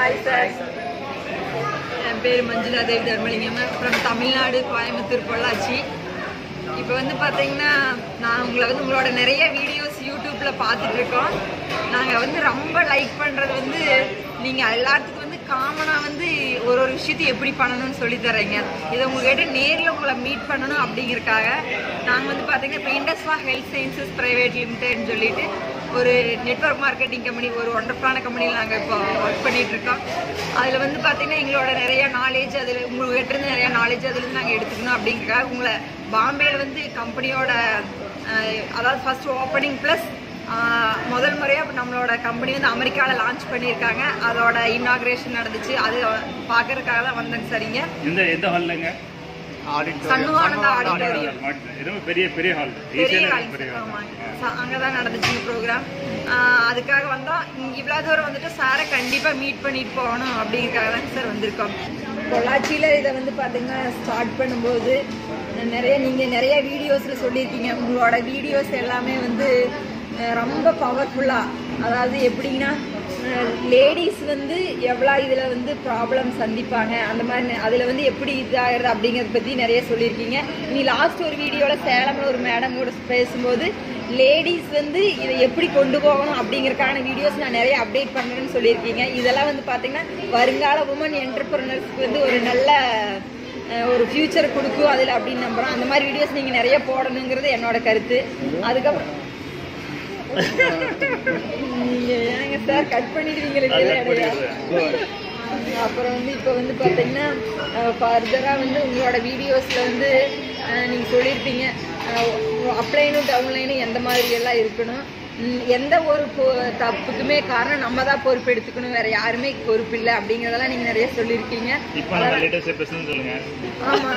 Hi sir என் பேர் மஞ்சுளா தேவி தர்மலிங்கம் அப்புறம் தமிழ்நாடு கோயம்புத்தூர் பொள்ளாச்சி. இப்போ வந்து பார்த்தீங்கன்னா நான் உங்களை வந்து உங்களோட நிறைய வீடியோஸ் யூடியூப்பில் பார்த்துட்டு இருக்கோம் நாங்கள் வந்து ரொம்ப லைக் பண்ணுறது வந்து நீங்கள் எல்லாத்துக்கும் வந்து காமனாக வந்து ஒரு ஒரு விஷயத்தையும் எப்படி பண்ணணும்னு சொல்லி தர்றீங்க. இதை உங்ககிட்ட நேரில் உங்களை மீட் பண்ணணும் அப்படிங்கிறக்காக நாங்கள் வந்து பார்த்தீங்கன்னா இப்போ இண்டஸ்வா ஹெல்த் சயின்சஸ் ப்ரைவேட் லிமிடெட்னு சொல்லிட்டு ஒரு நெட்வொர்க் மார்க்கெட்டிங் கம்பெனி ஒரு ஒண்டர்ஃபுல்லான கம்பெனியில் நாங்கள் இப்போ ஒர்க் பண்ணிட்டு இருக்கோம். அதில் வந்து பார்த்தீங்கன்னா எங்களோட நிறைய நாலேஜ் அதில் உங்களுக்கு இருந்து நிறைய நாலேஜ் அதுலேருந்து நாங்கள் எடுத்துக்கணும் அப்படிங்கிறக்காக உங்களை பாம்பேயில் வந்து கம்பெனியோட அதாவது ஃபர்ஸ்ட் ஓப்பனிங் ப்ளஸ் முதல் முறையாக நம்மளோட கம்பெனி வந்து அமெரிக்காவில் லான்ச் பண்ணியிருக்காங்க. அதோட இன்னாகிரேஷன் நடந்துச்சு. அது பார்க்கறதுக்காக தான் வந்தேங்க சரிங்க எந்த எந்த ஹால்லங்க சண்முகானந்தா ஆடிட்டோரியம். ரொம்ப பெரிய பெரிய ஹால் பெரிய ஈஸியான ஹால் பெரிய ஹால் ஆமாங்க அங்கே தான் நடந்துச்சு ப்ரோக்ராம் அதுக்காக இங்கே இவ்வளோ தூரம் வந்துட்டு சாரை கண்டிப்பாக மீட் பண்ணிட்டு போகணும் அப்படிங்கிறதுக்காக தான் சார் வந்திருக்கோம். பொள்ளாச்சியில் இதை வந்து பார்த்தீங்கன்னா ஸ்டார்ட் பண்ணும்போது நிறைய நீங்கள் நிறைய வீடியோஸில் சொல்லியிருக்கீங்க. உங்களோட வீடியோஸ் எல்லாமே வந்து ரொம்ப பவர்ஃபுல்லாக அதாவது எப்படின்னா லேடிஸ் வந்து எவ்வளோ இதில் வந்து ப்ராப்ளம் சந்திப்பாங்க? அந்த மாதிரி அதில் வந்து எப்படி இதாகிறது அப்படிங்கிறத பற்றி நிறைய சொல்லியிருக்கீங்க. நீ லாஸ்ட் ஒரு வீடியோவில் சேலமில் ஒரு மேடம் கூட பேசும்போது லேடிஸ் வந்து இதை எப்படி கொண்டு போகணும்? அப்படிங்கிறக்கான வீடியோஸ் நான் நிறைய அப்டேட் பண்ணுறேன்னு சொல்லியிருக்கீங்க. இதெல்லாம் வந்து பார்த்தீங்கன்னா வருங்கால உமன் என்டர்பிரினர்ஸ்க்கு வந்து ஒரு நல்ல ஒரு ஃபியூச்சர் கொடுக்கும். அதில் அப்படின்னு நம்புகிறோம் அந்த மாதிரி வீடியோஸ் நீங்கள் நிறைய போடணுங்கிறது என்னோட கருத்து. அதுக்கப்புறம் ஏங்க சார் கட் பண்ணிடுவீங்களே அப்புறம் வந்து இப்போ வந்து பார்த்தீங்கன்னா ஃபர்தராக வந்து உங்களோட வீடியோஸில் வந்து அஹ், நீங்க சொல்லியிருப்பீங்க அப்ளைனும் டவுன்லைனும் எந்த மாதிரி எல்லாம் இருக்கணும். எந்த ஒரு தப்புக்குமே காரணம் நம்ம தான் பொறுப்பு எடுத்துக்கணும் வேற யாருமே பொறுப்பு இல்லை அப்படிங்கிறதெல்லாம் நீங்க நிறைய சொல்லியிருக்கீங்க. ஆமா.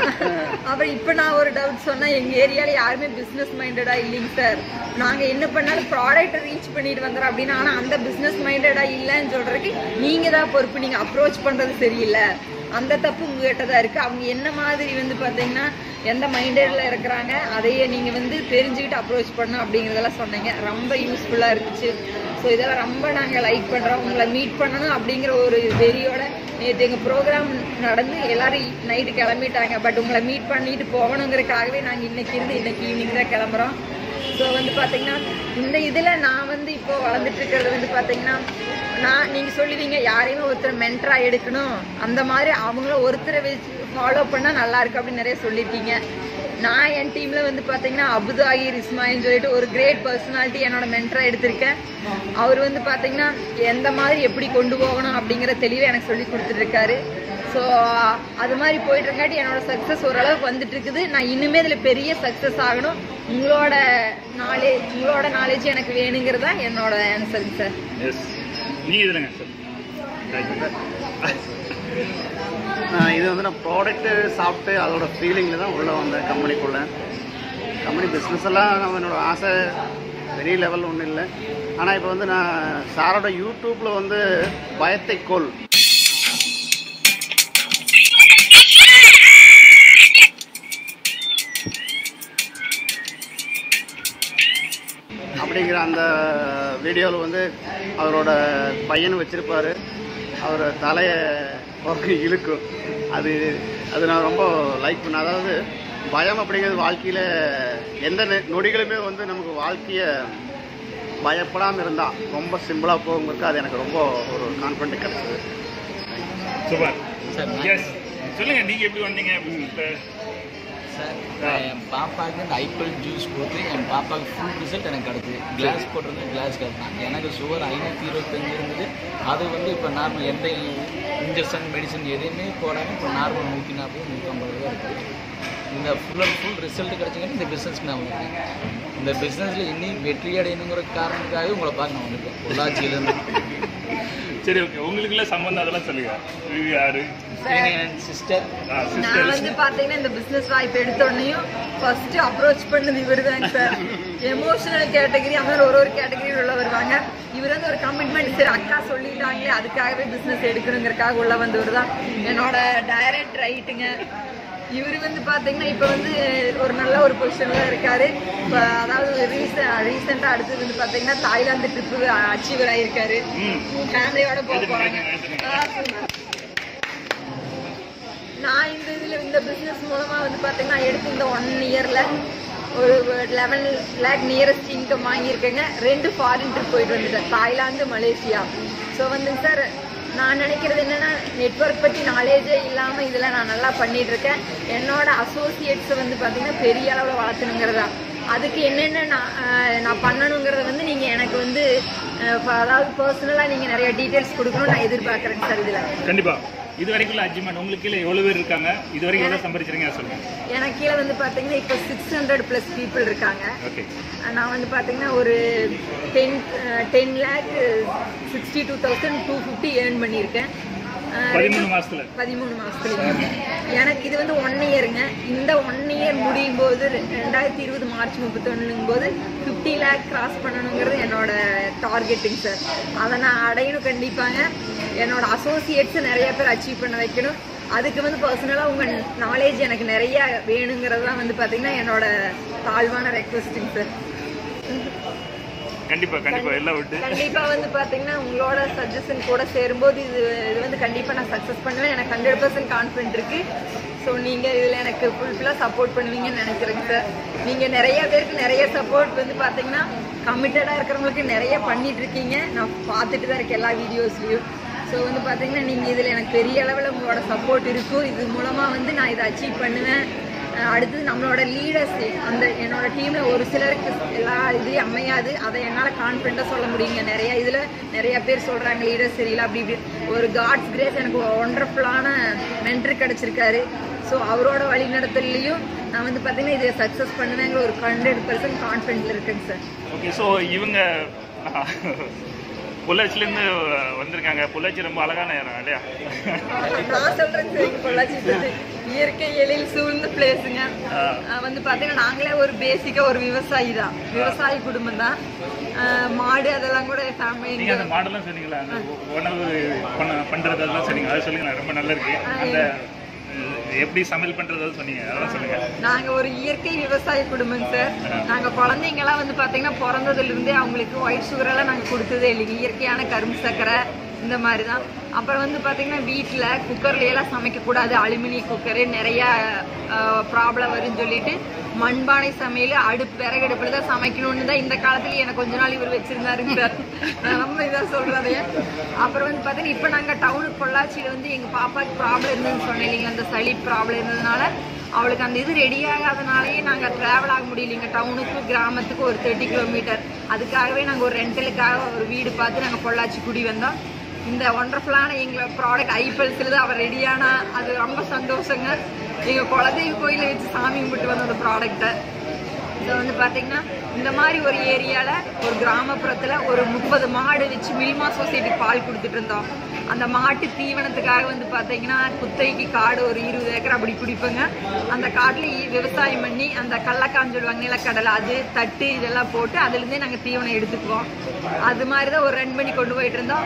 அப்புறம் இப்ப நான் ஒரு டவுட் சொன்னா எங்க ஏரியால யாருமே பிசினஸ் மைண்டடா இல்லைங்க சார் நாங்க என்ன பண்ணாலும் ப்ராடக்ட் ரீச் பண்ணிட்டு வந்துறோம் அப்படின்னா ஆனா அந்த பிசினஸ் மைண்டடா இல்லைன்னு சொல்றதுக்கு நீங்க தான் பொறுப்பு. நீங்க அப்ரோச் பண்றது சரியில்லை. அந்த தப்பு உங்ககிட்ட தான் இருக்கு. அவங்க என்ன மாதிரி வந்து பாத்தீங்கன்னா எந்த மைண்டில் இருக்கிறாங்க அதையே நீங்கள் வந்து தெரிஞ்சுக்கிட்டு அப்ரோச் பண்ணணும் அப்படிங்கிறதெல்லாம் சொன்னீங்க. ரொம்ப யூஸ்ஃபுல்லாக இருந்துச்சு. ஸோ இதெல்லாம் ரொம்ப நாங்கள் லைக் பண்ணுறோம் உங்களை மீட் பண்ணணும் அப்படிங்கிற ஒரு வெறியோட நேற்று எங்கள் ப்ரோக்ராம் நடந்து எல்லோரும் நைட்டு கிளம்பிட்டாங்க. பட் உங்களை மீட் பண்ணிட்டு போகணுங்கிறதுக்காகவே நாங்கள் இன்றைக்கி இருந்து இன்றைக்கி ஈவினிங் தான் கிளம்புறோம். ஸோ வந்து பார்த்தீங்கன்னா இந்த இதில் நான் வந்து இப்போ வளர்ந்துட்டு இருக்கிறது வந்து பார்த்தீங்கன்னா நான் நீங்கள் சொல்லுவீங்க யாரையுமே ஒருத்தர் மென்டராக எடுக்கணும். அந்த மாதிரி அவங்கள ஒருத்தரை வச்சு ஃபாலோ பண்ணால் நல்லா இருக்கு அப்படின்னு நிறைய சொல்லியிருக்கீங்க. நான் என் டீமில் வந்து பார்த்தீங்கன்னா அபுதாகிர் இஸ்மாயில்னு சொல்லிட்டு ஒரு கிரேட் பர்சனாலிட்டி என்னோட மென்டராக எடுத்திருக்கேன். அவர் வந்து பார்த்தீங்கன்னா எந்த மாதிரி எப்படி கொண்டு போகணும் அப்படிங்கிற தெளிவை எனக்கு சொல்லி கொடுத்துட்ருக்காரு ஸோ அது மாதிரி போயிட்டுருக்காட்டி என்னோடய என்னோட சக்ஸஸ் ஓரளவுக்கு வந்துட்டு இருக்குது நான் இனிமே இதில் பெரிய சக்ஸஸ் ஆகணும். உங்களோட நாலேஜ் உங்களோட நாலேஜ் எனக்கு வேணுங்கிறது தான் என்னோட ஆன்சருங்க சார் எஸ் நீங்கள் இதுலங்க சார் நான் இது வந்து நான் ப்ராடக்ட்டு சாப்பிட்டு அதோட ஃபீலிங்கில் தான் உள்ளே வந்தேன் கம்பெனிக்குள்ளே கம்பெனி பிஸ்னஸ் எல்லாம் நம்ம என்னோட ஆசை பெரிய லெவல் ஒன்றும் இல்லை. ஆனால் இப்போ வந்து நான் சாரோட யூடியூப்பில் வந்து பயத்தை கோல். அப்படிங்கிற அந்த வீடியோவில் வந்து அவரோட பையன் வச்சிருப்பாரு. அவர் தலையை இழுக்கும். அது அது நான் ரொம்ப லைக் பண்ணேன். அதாவது பயம் அப்படிங்கிறது வாழ்க்கையில் எந்த நெ- நொடிகளுமே வந்து நமக்கு வாழ்க்கையை பயப்படாமல் இருந்தால் ரொம்ப சிம்பிளாக போகுங்கிறதுக்கு அது எனக்கு ரொம்ப ஒரு கான்ஃபிடென்ட் கிடைச்சது. சூப்பர் சார் எஸ் சொல்லுங்க நீங்க எப்படி வந்தீங்க? இப்போ சார் என் பாப்பாவுக்கு இந்த ஐப்பிள் ஜூஸ் போட்டு என் பாப்பாவுக்கு ஃபுல் ரிசல்ட் எனக்கு கிடைக்குது கிளாஸ் போட்டிருந்து கிளாஸ் கிடைச்சான் எனக்கு சுகர் ஐநூற்றி இருபத்தஞ்சு இருந்தது. அது வந்து இப்போ நார்மல் எந்த இன்ஜெக்ஷன் மெடிசன் எதையுமே போடாமல் இப்போ நார்மல் நூற்றி நாற்பது நூற்றம்பது ரூபா இருக்குது இந்த ஃபுல் அண்ட் ஃபுல் ரிசல்ட் கிடைச்சிங்கன்னா இந்த பிஸ்னஸ்க்கு நான் வந்திருக்கேன். இந்த பிஸ்னஸில் இன்னும் வெற்றி அடையணுங்கிற காரணத்துக்காகவே உங்களை பார்க்க நான் வந்திருக்கேன். பொள்ளாச்சியிலேருந்து. சரி ஓகே உங்களுக்குள்ள சம்பந்தம் அதெல்லாம் சொல்லுங்க. இது யாரு? சிஸ்டர் நான் வந்து பாத்தீங்கன்னா இந்த பிசினஸ் வாய்ப்பு எடுத்த உடனேயும் ஃபர்ஸ்ட் அப்ரோச் பண்ணது இவருதாங்க சார் எமோஷனல் கேட்டகரி அந்த ஒரு ஒரு கேட்டகரி உள்ள வருவாங்க. இவர் வந்து ஒரு கமிட்மெண்ட் சரி அக்கா சொல்லிட்டாங்களே அதுக்காகவே பிசினஸ் எடுக்கணுங்கிறதுக்காக உள்ள வந்தவர் தான் என்னோட டைரக்ட் ரைட்டுங்க இவர் வந்து பாத்தீங்கன்னா இப்போ வந்து ஒரு நல்ல ஒரு பொசிஷன்ல இருக்காரு. இப்போ அதாவது ரீசன் ரீசெண்டாக அடுத்தது வந்து பாத்தீங்கன்னா தாய்லாந்து ட்ரிப்பு அச்சீவர் ஆயிருக்காரு. ஃபேமிலியோட போக போறாங்க. நான் இந்த இதுல இந்த பிசினஸ் மூலமா வந்து பாத்தீங்கன்னா எடுத்து இந்த ஒன் இயர்ல ஒரு லெவன் லேக் நியரஸ்ட் இன்கம் வாங்கியிருக்கேங்க. ரெண்டு ஃபாரின் ட்ரிப் போயிட்டு வந்துட்டேன். Thailand Malaysia. ஸோ வந்து சார் நான் நினைக்கிறது என்னன்னா நெட்வொர்க் பற்றி நாலேஜே இல்லாமல் இதில் நான் நல்லா பண்ணிகிட்ருக்கேன் என்னோடய என்னோட வந்து பார்த்திங்கன்னா பெரிய அளவில் வளர்த்தணுங்கிறதா. அதுக்கு என்னென்ன நான் நான் பண்ணணுங்கிறத வந்து நீங்கள் எனக்கு வந்து அதாவது பர்சனலாக நீங்கள் நிறைய டீட்டெயில்ஸ் கொடுக்கணும்னு நான் எதிர்பார்க்கறேன் சார் இதில். கண்டிப்பாக இது வரைக்கும் அச்சீவ்மெண்ட் உங்களுக்கு கீழே எவ்வளவு பேர் இருக்காங்க? இது வரைக்கும் எவ்வளவு சம்பாதிச்சிருக்கீங்க அதை சொல்லுங்க. எனக்கு கீழே வந்து பாத்தீங்கன்னா இப்போ சிக்ஸ் ஹண்ட்ரட் ப்ளஸ் பீப்புள் இருக்காங்க. ஓகே நான் வந்து பாத்தீங்கன்னா ஒரு ten ten lakh sixty two thousand two fifty earn பண்ணியிருக்கேன். பதிமூணு மாசத்துல. பதிமூணு மாசத்துல. எனக்கு இது வந்து ஒன் இயருங்க இந்த ஒன் இயர் முடியும் போது ரெண்டாயிரத்தி இருபது மார்ச் முப்பத்தொன்னுங்கும் போது ஃபிஃப்டி லேக் கிராஸ் பண்ணணுங்கிறது என்னோட டார்கெட்டுங்க சார் அதை நான் அடையணும் கண்டிப்பாங்க. என்னோட அசோசியேட்ஸ் நிறைய பேர் அச்சீவ் பண்ண வைக்கணும். அதுக்கு வந்து பர்சனலாக உங்கள் நாலேஜ் எனக்கு நிறைய வேணுங்கிறது தான் வந்து பார்த்தீங்கன்னா என்னோட தாழ்வான ரெக்வஸ்ட்டுங்க சார் கண்டிப்பா கண்டிப்பா எல்லாம் விட்டு. கண்டிப்பா வந்து பாத்தீங்கன்னா உங்களோட சஜஷன் கூட சேரும்போது இது இது வந்து கண்டிப்பா நான் சக்சஸ் பண்ணுவேன். எனக்கு ஹண்ட்ரட் பர்சன்ட் கான்ஃபிடென்ட் இருக்கு. ஸோ நீங்க இதுல எனக்கு ஃபுல்ஃபில்லாக சப்போர்ட் பண்ணுவீங்கன்னு நினைக்கிறேங்க சார் நீங்க நிறைய பேருக்கு நிறைய சப்போர்ட் வந்து பாத்தீங்கன்னா கமிட்டடா இருக்கிறவங்களுக்கு நிறைய பண்ணிட்டு இருக்கீங்க. நான் பார்த்துட்டு தான் இருக்கேன் எல்லா வீடியோஸ்லயும் ஸோ வந்து பாத்தீங்கன்னா நீங்க இதுல எனக்கு பெரிய அளவில் உங்களோட சப்போர்ட் இருக்கும். இது மூலமா வந்து நான் இதை அச்சீவ் பண்ணுவேன். அடுத்தது நம்மளோட லீடர்ஸ் அந்த என்னோட டீம்ல ஒரு சிலருக்கு எல்லா இது அமையாது. அதை என்னால் கான்ஃபிடண்ட்டாக சொல்ல முடியுங்க. நிறைய இதில் நிறைய பேர் சொல்கிறாங்க லீடர்ஸ் தெரியல அப்படி இப்படி. ஒரு காட்ஸ் கிரேஸ் எனக்கு ஒண்டர்ஃபுல்லான மென்டர் கிடச்சிருக்காரு. ஸோ அவரோட வழிநடத்தலையும் நான் வந்து பார்த்தீங்கன்னா இதை சக்ஸஸ் பண்ணுவேங்கிற ஒரு ஹண்ட்ரட் பர்சன்ட் கான்ஃபிடென்ட்ல இருக்கேங்க சார் ஓகே ஸோ இவங்க பொள்ளாச்சிலேருந்து வந்திருக்காங்க. பொள்ளாச்சி ரொம்ப அழகான இடம் இல்லையா? நான் சொல்றேன் சரி பொள்ளாச்சி. இயற்கை எழில் சூழ்ந்த பிளேஸுங்க. வந்து பாத்தீங்கன்னா நாங்களே ஒரு பேசிக்கா ஒரு விவசாயி தான். விவசாய குடும்பம் தான். மாடு அதெல்லாம் கூட ஃபேமிலி நீங்க அந்த மாடல்லாம் சொன்னீங்களா? அந்த உணவு பண்ண பண்றது அதெல்லாம் சொன்னீங்க. அதை சொல்லுங்க ரொம்ப நல்லா இருக்கு. அந்த எப்படி சமையல் பண்றது சொன்னீங்க? அதெல்லாம் சொல்லுங்க. நாங்க ஒரு இயற்கை விவசாய குடும்பம் சார். நாங்க குழந்தைங்க எல்லாம் வந்து பாத்தீங்கன்னா பிறந்ததுல இருந்தே அவங்களுக்கு ஒயிட் சுகர் எல்லாம் நாங்க கொடுத்ததே இல்லைங்க. இயற்கையான கரும்பு சர்க்கரை இந்த மாதிரி தான் அப்புறம் வந்து பார்த்திங்கன்னா வீட்டில் குக்கர்ல சமைக்கக்கூடாது. அலுமினிய குக்கரு நிறைய ப்ராப்ளம் வரும்னு சொல்லிட்டு மண்பானை சமையல் அடுப்பு விறகடுப்புல தான் சமைக்கணும்னு தான் இந்த காலத்துல எனக்கு கொஞ்ச நாள் இவர் வச்சிருந்தாருங்க நம்ம இதான் சொல்றதே அப்புறம் வந்து பார்த்தீங்கன்னா இப்போ நாங்கள் டவுனுக்கு பொள்ளாச்சியில் வந்து எங்கள் பாப்பாவுக்கு ப்ராப்ளம் இருந்ததுன்னு சொன்னேன் இல்லைங்களா? அந்த சளி ப்ராப்ளம் இருந்ததுனால அவளுக்கு அந்த இது ரெடி ஆகாதனாலேயே நாங்கள் ட்ராவல் ஆக முடியலைங்க. டவுனுக்கு கிராமத்துக்கு ஒரு தேர்ட்டி கிலோமீட்டர் அதுக்காகவே நாங்கள் ஒரு ரெண்டலுக்காக ஒரு வீடு பார்த்து நாங்கள் பொள்ளாச்சி குடி வந்தோம். இந்த ஒண்டர்ஃபுல்லான எங்களோட ப்ராடக்ட் ஐபல்ஸில் தான் அவர் ரெடியானா அது ரொம்ப சந்தோஷங்க. எங்கள் குலதெய்வ கோயிலை வச்சு சாமி கும்பிட்டு வந்த அந்த ப்ராடக்ட்டை இதை வந்து பார்த்தீங்கன்னா இந்த மாதிரி ஒரு ஏரியாவில் ஒரு கிராமப்புறத்தில் ஒரு முப்பது மாடு வச்சு மில்மா சொசைட்டி பால் கொடுத்துட்டு இருந்தோம். அந்த மாட்டு தீவனத்துக்காக வந்து பார்த்தீங்கன்னா குத்தைக்கு காடு ஒரு இருபது ஏக்கர் அப்படி குடிப்போங்க அந்த காட்டில் விவசாயம் பண்ணி அந்த கடலக்கான்னு சொல்லுவாங்க நிலக்கடலை அது தட்டு இதெல்லாம் போட்டு அதுலேருந்தே நாங்கள் தீவனம் எடுத்துக்குவோம். அது மாதிரி தான் ஒரு ரன் பண்ணி கொண்டு போயிட்டு இருந்தோம்.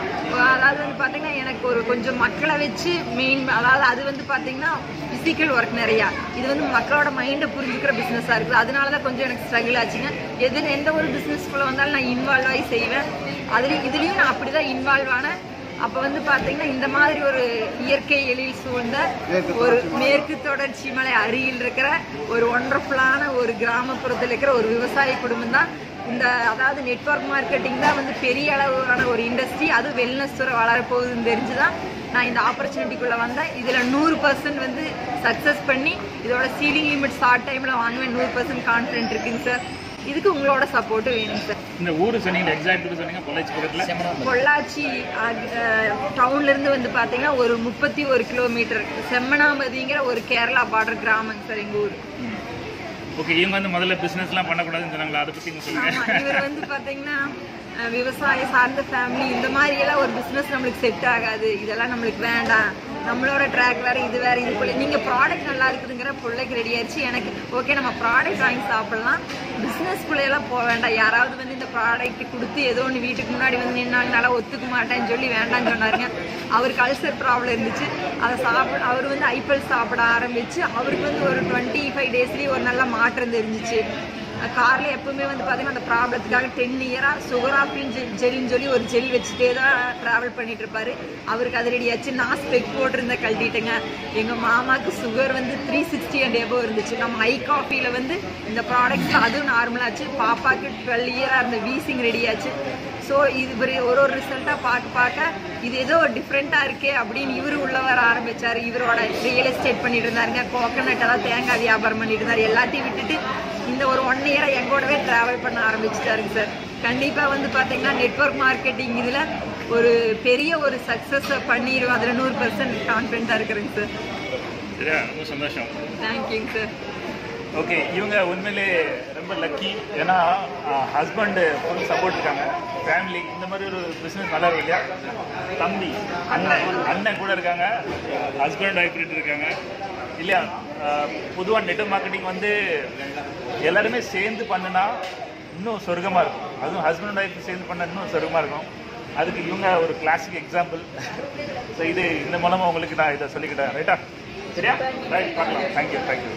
அதாவது வந்து பார்த்தீங்கன்னா எனக்கு ஒரு கொஞ்சம் மக்களை வச்சு மெயின் அதாவது அது வந்து பார்த்தீங்கன்னா ஃபிசிக்கல் ஒர்க் நிறையா. இது வந்து மக்களோட மைண்டை புரிஞ்சுக்கிற பிஸ்னஸாக இருக்குது. அதனால தான் கொஞ்சம் எனக்கு ஸ்ட்ரகிள் ஆச்சுங்க. எது எந்த ஒரு பிஸ்னஸ்குள்ளே வந்தாலும் நான் இன்வால்வ் ஆகி செய்வேன். அதுலேயும் இதுலேயும் நான் அப்படி தான் இன்வால்வ் ஆனேன். அப்போ வந்து பார்த்தீங்கன்னா இந்த மாதிரி ஒரு இயற்கை எழில் சூழ்ந்த ஒரு மேற்கு தொடர்ச்சி மலை அருகில் இருக்கிற ஒரு ஒண்டர்ஃபுல்லான ஒரு கிராமப்புறத்தில் இருக்கிற ஒரு விவசாய குடும்பம் தான் இந்த அதாவது நெட்வொர்க் மார்க்கெட்டிங் தான் வந்து பெரிய அளவான ஒரு இண்டஸ்ட்ரி அது வெல்னஸ் துறை வளரப்போகுதுன்னு தெரிஞ்சு தான் நான் இந்த ஆப்பர்ச்சுனிட்டிக்குள்ளே வந்தேன். இதில் நூறு பர்சன்ட் வந்து சக்ஸஸ் பண்ணி இதோட சீலிங் லிமிட் ஷார்ட் டைமில் வாங்குவேன். நூறு பர்சன்ட் கான்ஃபிடென்ட் இருக்குங்க சார் இதுக்கு உங்களோட சப்போர்ட்டும் வேணும் சார் இந்த ஊர் சொன்னீங்க எக்ஸாக்ட் ஊர் சொன்னீங்க பொள்ளாச்சி பக்கத்துல? பொள்ளாச்சி டவுன்ல இருந்து வந்து பாத்தீங்கன்னா ஒரு முப்பத்தி ஒரு கிலோமீட்டர் செம்மனாமதிங்கிற ஒரு கேரளா பார்டர் கிராமங்க சார் எங்க ஊர். ஓகே இவங்க வந்து முதல்ல பிசினஸ் எல்லாம் பண்ணக்கூடாதுன்னு சொன்னாங்களா? அதை பத்தி கொஞ்சம் ஆமா, சொல்லுங்க இவர் வந்து பாத்தீங்கன்னா அஹ், விவசாயம் சார்ந்த ஃபேமிலி இந்த மாதிரி எல்லாம் ஒரு பிசினஸ் நம்மளுக்கு செட் ஆகாது. இதெல்லாம் நம்மளுக்கு வேண்டாம். நம்மளோட ட்ராக் வேற இது வேற இது போல. நீங்க ப்ராடக்ட் நல்லா இருக்குதுங்கிற பிள்ளைக்கு ரெடி ஆயிடுச்சு. எனக்கு ஓகே நம்ம ப்ராடக்ட் வாங்கி சாப்பிடலாம். பிசினஸ் எல்லாம் போக வேண்டாம். யாராவது வந்து இந்த ப்ராடக்ட் கொடுத்து ஏதோ ஒன்று வீட்டுக்கு முன்னாடி வந்து நின்னாங்கனால ஒத்துக்க மாட்டேன்னு சொல்லி வேண்டாம்னு சொன்னாருங்க. அவருக்கு அல்சர் ப்ராப்ளம் இருந்துச்சு. அதை சாப்பிட அவர் வந்து ஐபிஎல் சாப்பிட ஆரம்பிச்சு அவருக்கு வந்து ஒரு டுவெண்ட்டி ஃபைவ் டேஸ்லேயே ஒரு நல்ல மாற்றம் தெரிஞ்சிச்சு. கார்ல எப்பவுமே வந்து பாத்தீங்கன்னா அந்த ப்ராப்ளத்துக்காக டென் இயரா சுகர் ஜெல் ஜெல்னு சொல்லி ஒரு ஜெல் வச்சுட்டே தான் டிராவல் பண்ணிட்டு இருப்பாரு. அவருக்கு அது ரெடியாச்சு நான் ஸ்பெக் போட்டிருந்த கழட்டிட்டேங்க. எங்க மாமாக்கு சுகர் வந்து த்ரீ சிக்ஸ்டி அண்ட் எபோ இருந்துச்சு. நம்ம ஐ காஃபில வந்து இந்த ப்ராடக்ட்ஸ் அதுவும் நார்மலாச்சு பாப்பாக்கு டுவெல் இயரா இருந்த வீசிங் ரெடியாச்சு ஸோ இது ஒரு ஒரு ரிசல்ட்டாக பார்க்க பார்க்க இது ஏதோ டிஃப்ரெண்ட்டாக இருக்கே அப்படின்னு இவரு உள்ள வர ஆரம்பித்தார் இவரோட ரியல் எஸ்டேட் பண்ணிட்டு இருந்தாருங்க. கோகனட் எல்லாம் தேங்காய் வியாபாரம் பண்ணிட்டு இருந்தார். எல்லாத்தையும் விட்டுட்டு இந்த ஒரு ஒன் இயரை எங்கூடவே டிராவல் பண்ண ஆரம்பிச்சிட்டாருங்க சார். கண்டிப்பாக வந்து பார்த்தீங்கன்னா நெட்வொர்க் மார்க்கெட்டிங் இதில் ஒரு பெரிய ஒரு சக்ஸஸ் பண்ணிடுவோம் அதில் நூறு பர்சன்ட் கான்ஃபிடென்ட்டாக இருக்கிறேங்க சார். ரொம்ப சந்தோஷம். தேங்க்யூங்க சார் ஓகே இவங்க உண்மையிலே ரொம்ப லக்கி ஏன்னா ஹஸ்பண்டு ஃபுல் சப்போர்ட் இருக்காங்க. ஃபேமிலி இந்த மாதிரி ஒரு பிஸ்னஸ் நல்லா இருக்கும் இல்லையா? தம்பி அண்ணன் அண்ணன் கூட இருக்காங்க. ஹஸ்பண்ட் ஹைப்ரிட் இருக்காங்க. இல்லையா? பொதுவாக நெட்வொர்க் மார்க்கெட்டிங் வந்து எல்லாருமே சேர்ந்து பண்ணுனா இன்னும் சொர்க்கமாக இருக்கும். அதுவும் ஹஸ்பண்ட் ஒய்ஃப் சேர்ந்து பண்ணால் இன்னும் சொர்க்கமாக இருக்கும். அதுக்கு இவங்க ஒரு கிளாசிக் எக்ஸாம்பிள் ஸோ இது இந்த மூலமாக உங்களுக்கு நான் இதை சொல்லிக்கிட்டேன். ரைட்டா சரியா? ரைட் பார்க்கலாம். Thank you thank you